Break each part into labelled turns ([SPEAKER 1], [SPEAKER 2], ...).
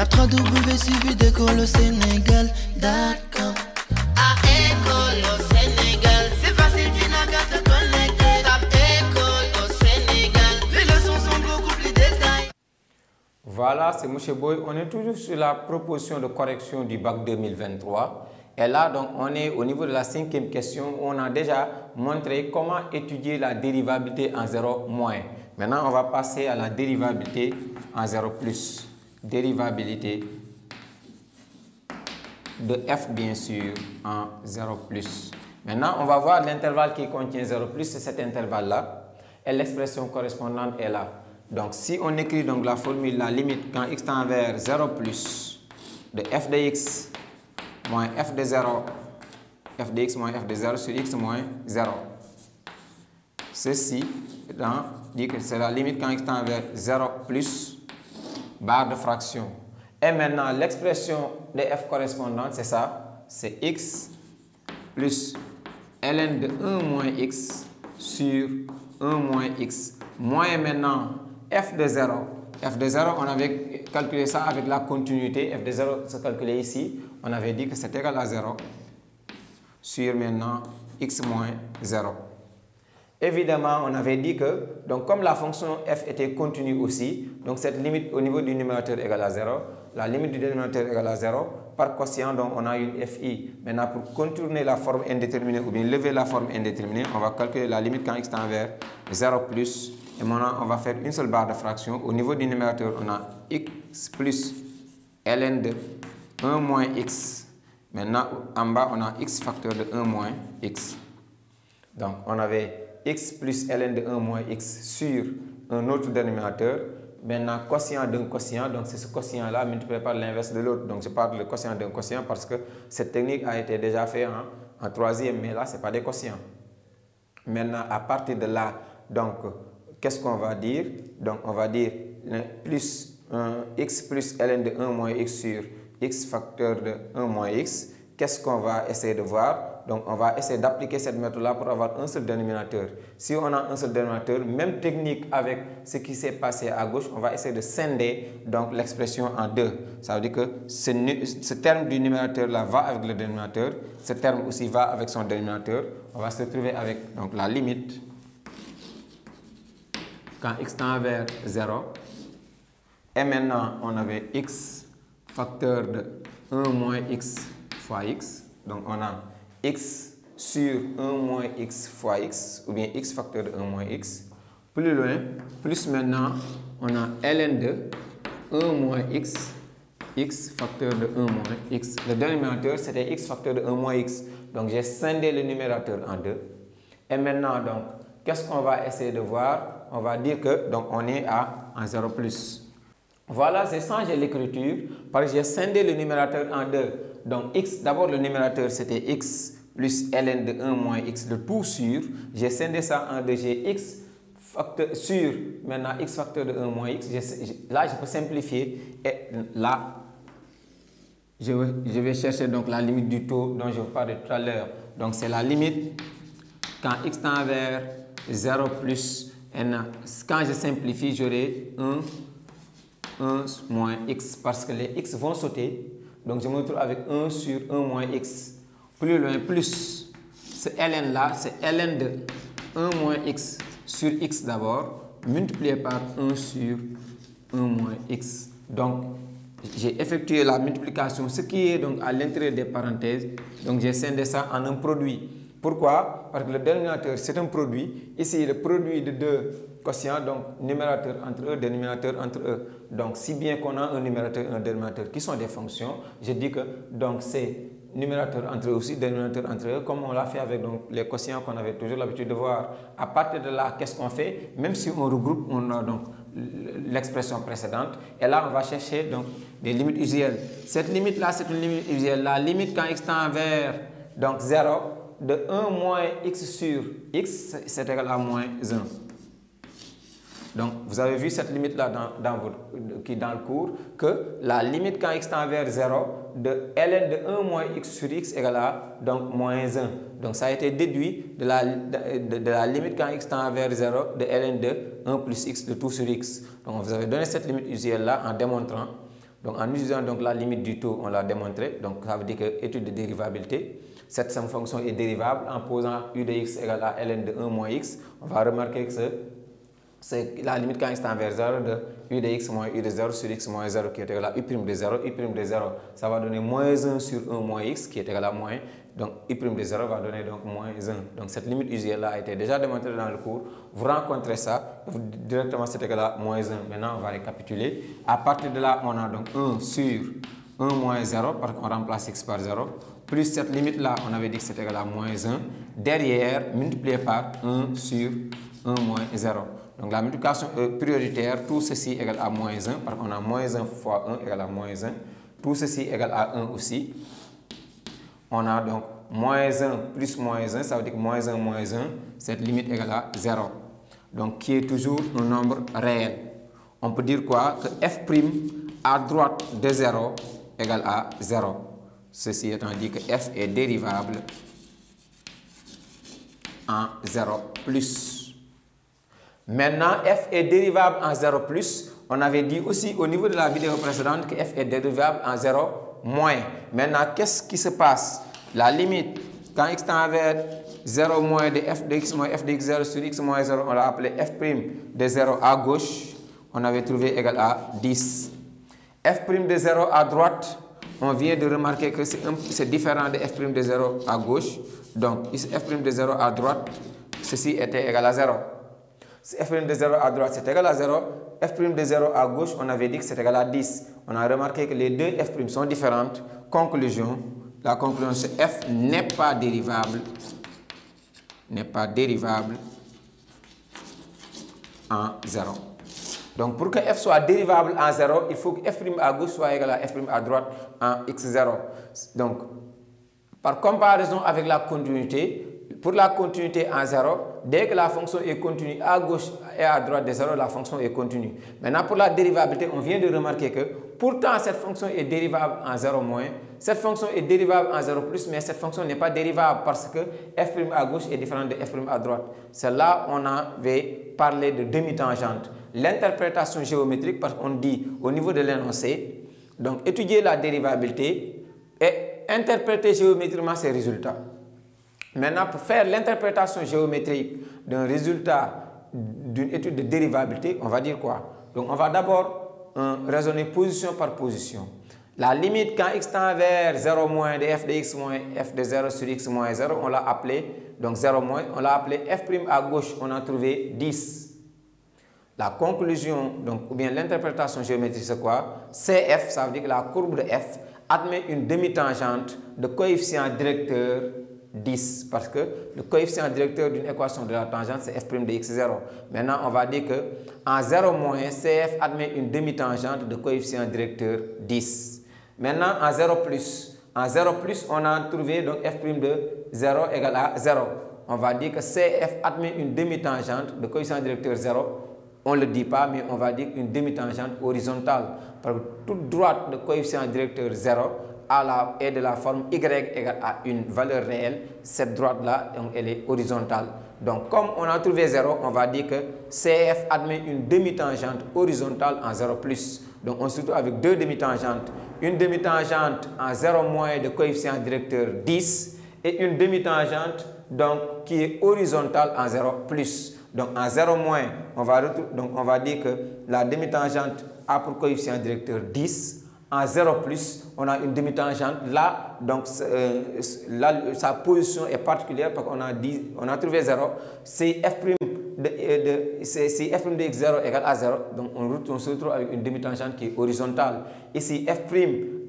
[SPEAKER 1] Tape 3 W suivi d'école au Sénégal. D'accord. À école au Sénégal, c'est facile, tu n'as qu'à te connecter. École au Sénégal, les leçons sont beaucoup plus détaillées.
[SPEAKER 2] Voilà, c'est M. Boy. On est toujours sur la proposition de correction du bac 2023. Et là, donc, on est au niveau de la cinquième question. On a déjà montré comment étudier la dérivabilité en 0 moins. Maintenant, on va passer à la dérivabilité en 0 plus. Dérivabilité de f, bien sûr, en 0 plus. Maintenant, on va voir l'intervalle qui contient 0 plus, c'est cet intervalle-là. Et l'expression correspondante est là. Donc, si on écrit donc la formule, la limite quand x tend vers 0 plus de f de x moins f de 0, f de x moins f de 0 sur x moins 0. Ceci dit que c'est la limite quand x tend vers 0 plus barre de fraction. Et maintenant, l'expression de f correspondante, c'est ça, c'est x plus ln de 1 moins x sur 1 moins x. Moins maintenant f de 0. f de 0, on avait calculé ça avec la continuité. f de 0 se calculait ici. On avait dit que c'est égal à 0 sur maintenant x moins 0. Évidemment, on avait dit que, donc comme la fonction f était continue aussi, donc cette limite au niveau du numérateur égale à 0, la limite du dénominateur égale à 0, par quotient, donc on a une fi. Maintenant, pour contourner la forme indéterminée ou bien lever la forme indéterminée, on va calculer la limite quand x tend vers 0 plus. Et maintenant, on va faire une seule barre de fraction. Au niveau du numérateur, on a x plus ln de 1 moins x. Maintenant, en bas, on a x facteur de 1 moins x. Donc, on avait x plus ln de 1 moins x sur un autre dénominateur. Maintenant, quotient d'un quotient, donc c'est ce quotient-là multiplié par l'inverse de l'autre. Donc, je parle de quotient d'un quotient parce que cette technique a été déjà faite en, en troisième, mais là, ce n'est pas des quotients. Maintenant, à partir de là, donc, qu'est-ce qu'on va dire? Donc, on va dire plus x plus ln de 1 moins x sur x facteur de 1 moins x. Qu'est-ce qu'on va essayer de voir? Donc, on va essayer d'appliquer cette méthode-là pour avoir un seul dénominateur. Si on a un seul dénominateur, même technique avec ce qui s'est passé à gauche, on va essayer de scinder donc l'expression en deux. Ça veut dire que ce, terme du numérateur-là va avec le dénominateur, ce terme aussi va avec son dénominateur. On va se retrouver avec donc, la limite quand x tend vers 0. Et maintenant, on avait x facteur de 1 moins x fois x. Donc, on a x sur 1 moins x fois x, ou bien x facteur de 1 moins x. Plus loin, plus maintenant, on a ln de 1 moins x, x facteur de 1 moins x. Le dénominateur, c'était x facteur de 1 moins x. Donc, j'ai scindé le numérateur en deux. Et maintenant, donc, qu'est-ce qu'on va essayer de voir? On va dire que, donc, on est à en 0 plus. Voilà, j'ai changé l'écriture parce que j'ai scindé le numérateur en deux. Donc, x, d'abord le numérateur c'était x plus ln de 1 moins x, le tout sur. J'ai scindé ça en deux, j'ai x facteur sur, maintenant x facteur de 1 moins x. là, je peux simplifier et là, je je vais chercher donc la limite du taux dont je vous parlais tout à l'heure. Donc, c'est la limite quand x tend vers 0 plus, et quand je simplifie, j'aurai 1 1 moins x parce que les x vont sauter. Donc je me retrouve avec 1 sur 1 moins x. Plus loin, plus ce ln là, c'est ln de 1 moins x sur x d'abord, multiplié par 1 sur 1 moins x. Donc j'ai effectué la multiplication, ce qui est donc à l'intérieur des parenthèses. Donc j'ai scindé ça en un produit. Pourquoi? Parce que le dénominateur, c'est un produit. Ici, le produit de deux quotient, donc numérateur entre eux, dénominateur entre eux. Donc, si bien qu'on a un numérateur et un dénominateur qui sont des fonctions, je dis que donc c'est numérateur entre eux aussi, dénominateur entre eux, comme on l'a fait avec donc, les quotients qu'on avait toujours l'habitude de voir. À partir de là, qu'est-ce qu'on fait? Même si on regroupe, on a donc l'expression précédente. Et là, on va chercher donc des limites usuelles. Cette limite-là, c'est une limite usuelle. La limite quand x tend vers donc 0, de 1 moins x sur x, c'est égal à moins 1. Donc, vous avez vu cette limite-là dans, dans, dans le cours, que la limite quand x tend vers 0, de ln de 1 moins x sur x égale à donc, moins 1. Donc, ça a été déduit de la, de, la limite quand x tend vers 0, de ln de 1 plus x de tout sur x. Donc, vous avez donné cette limite usuelle-là en démontrant Donc en utilisant donc la limite du taux, on l'a démontré. Donc ça veut dire que étude de dérivabilité, cette fonction est dérivable en posant u de x égale à ln de 1 moins x. On va remarquer que c'est la limite quand x tend vers 0 de u de x moins u de 0 sur x moins 0 qui est égal à u' de 0. u' de 0, ça va donner moins 1 sur 1 moins x qui est égal à moins. Donc u' de 0 va donner donc moins 1. Donc cette limite usuelle-là a été déjà démontrée dans le cours. Vous rencontrez ça, directement c'est égal à moins 1. Maintenant on va récapituler. À partir de là, on a donc 1 sur 1 moins 0 parce qu'on remplace x par 0 plus cette limite-là, on avait dit que c'était égal à moins 1. Derrière, multiplié par 1 sur 1 moins 0. Donc la multiplication prioritaire, tout ceci égale à moins 1, parce qu'on a moins 1 fois 1 égale à moins 1. Tout ceci égale à 1 aussi. On a donc moins 1 plus moins 1, ça veut dire que moins 1 moins 1, cette limite égale à 0. Donc qui est toujours un nombre réel. On peut dire quoi? Que f' à droite de 0 égale à 0. Ceci étant dit que f est dérivable en 0 plus. Maintenant, f est dérivable en 0 plus. On avait dit aussi au niveau de la vidéo précédente que f est dérivable en 0 moins. Maintenant, qu'est-ce qui se passe? La limite, quand x tend vers 0 moins de f de x moins f de x 0 sur x moins 0, on l'a appelé f' de 0 à gauche. On avait trouvé égal à 10. f' de 0 à droite, on vient de remarquer que c'est différent de f' de 0 à gauche. Donc, f' de 0 à droite, ceci était égal à 0. Si f' de 0 à droite, c'est égal à 0. f' de 0 à gauche, on avait dit que c'est égal à 10. On a remarqué que les deux f' sont différentes. Conclusion, la conclusion c'est f n'est pas dérivable, n'est pas dérivable en 0. Donc pour que f soit dérivable en 0, il faut que f' à gauche soit égal à f' à droite en x0. Donc par comparaison avec la continuité, pour la continuité en 0, dès que la fonction est continue à gauche et à droite de 0, la fonction est continue. Maintenant, pour la dérivabilité, on vient de remarquer que pourtant cette fonction est dérivable en 0 moins, cette fonction est dérivable en 0 plus, mais cette fonction n'est pas dérivable parce que f' à gauche est différent de f' à droite. C'est là on avait parlé de demi-tangente. L'interprétation géométrique, parce qu'on dit au niveau de l'énoncé, donc étudier la dérivabilité et interpréter géométriquement ces résultats. Maintenant, pour faire l'interprétation géométrique d'un résultat d'une étude de dérivabilité, on va dire quoi? Donc, on va d'abord raisonner position par position. La limite quand x tend vers 0 moins de f de x moins f de 0 sur x moins 0, on l'a appelé, donc 0 moins, on l'a appelé f' à gauche, on a trouvé 10. La conclusion, donc, ou bien l'interprétation géométrique, c'est quoi? CF, ça veut dire que la courbe de f admet une demi-tangente de coefficient directeur 10 parce que le coefficient directeur d'une équation de la tangente c'est f' de x0. Maintenant, on va dire que en 0 moins, CF admet une demi-tangente de coefficient directeur 10. Maintenant, en 0 plus, en 0 plus, on a trouvé donc f' de 0 égale à 0. On va dire que CF admet une demi-tangente de coefficient directeur 0. On ne le dit pas, mais on va dire une demi-tangente horizontale. Parce que toute droite de coefficient directeur 0 est de la forme y égale à une valeur réelle, cette droite-là, elle est horizontale. Donc, comme on a trouvé 0, on va dire que CF admet une demi-tangente horizontale en 0 plus. Donc, on se retrouve avec deux demi-tangentes. Une demi-tangente en 0 moins de coefficient directeur 10 et une demi-tangente qui est horizontale en 0 plus. Donc, en 0 moins, on va, donc, on va dire que la demi-tangente a pour coefficient directeur 10 en 0 plus, on a une demi-tangente. Là, donc, là, sa position est particulière parce qu'on a, on a trouvé 0. Si f' de, de, si f' de x0 égale à 0, donc on, on, se retrouve avec une demi-tangente qui est horizontale. Ici, f'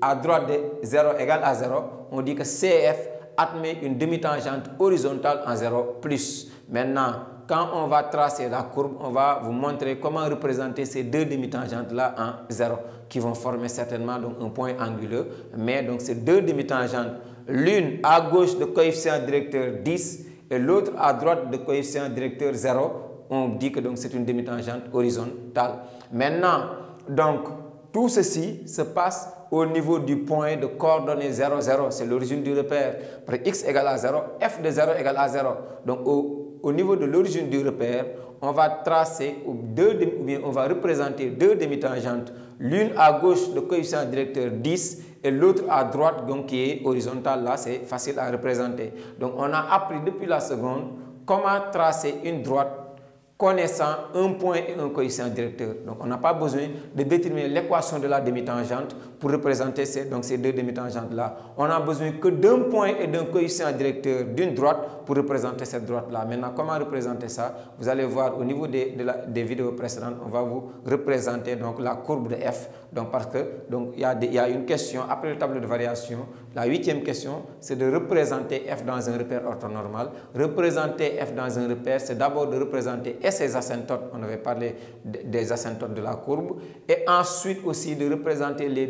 [SPEAKER 2] à droite de 0 égale à 0, on dit que CF admet une demi-tangente horizontale en 0 plus. Maintenant, quand on va tracer la courbe, on va vous montrer comment représenter ces deux demi-tangentes-là en 0, qui vont former certainement donc, un point anguleux. Mais donc ces deux demi-tangentes, l'une à gauche de coefficient directeur 10 et l'autre à droite de coefficient directeur 0, on dit que c'est une demi-tangente horizontale. Maintenant, donc, tout ceci se passe au niveau du point de coordonnées 0, 0. C'est l'origine du repère. Pour x égale à 0, f de 0 égale à 0. Donc, au, au niveau de l'origine du repère, on va tracer deux, ou bien on va représenter deux demi-tangentes L'une à gauche, le coefficient directeur 10 et l'autre à droite, donc qui est horizontal, là, c'est facile à représenter. Donc, on a appris depuis la seconde comment tracer une droite connaissant un point et un coefficient directeur. Donc, on n'a pas besoin de déterminer l'équation de la demi-tangente pour représenter ces, donc ces deux demi-tangentes-là. On n'a besoin que d'un point et d'un coefficient directeur d'une droite pour représenter cette droite-là. Maintenant, comment représenter ça? Vous allez voir au niveau des, des vidéos précédentes, on va vous représenter donc, la courbe de f. Donc, parce que il, y y a une question après le tableau de variation. La huitième question, c'est de représenter f dans un repère orthonormal. Représenter f dans un repère, c'est d'abord de représenter et ses asymptotes, on avait parlé des asymptotes de la courbe, et ensuite aussi de représenter les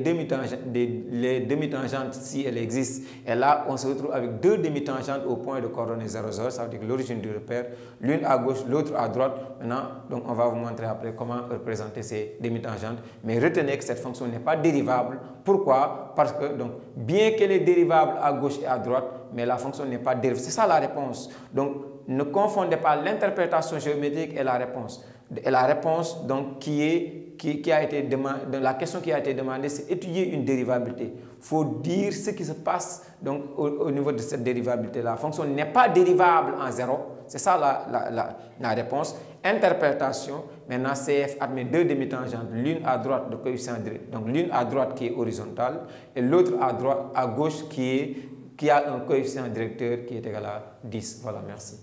[SPEAKER 2] les demi-tangentes si elles existent. Et là, on se retrouve avec deux demi-tangentes au point de coordonnées 0, 0, ça veut dire l'origine du repère, l'une à gauche, l'autre à droite. Maintenant, donc on va vous montrer après comment représenter ces demi-tangentes. Mais retenez que cette fonction n'est pas dérivable. Pourquoi? Parce que, donc, bien qu'elle est dérivable à gauche et à droite, mais la fonction n'est pas dérivable. C'est ça la réponse. Donc, ne confondez pas l'interprétation géométrique et la réponse. Et la réponse donc, qui, est, qui, a été demandée, la question qui a été demandée, c'est étudier une dérivabilité. Il faut dire ce qui se passe donc, au, niveau de cette dérivabilité. La fonction n'est pas dérivable en zéro. C'est ça la, la, la, réponse. Interprétation, maintenant CF admet deux demi-tangentes, l'une à droite de coefficient donc l'une à droite qui est horizontale et l'autre à, droite, à gauche qui, est, qui a un coefficient directeur qui est égal à 10. Voilà, merci.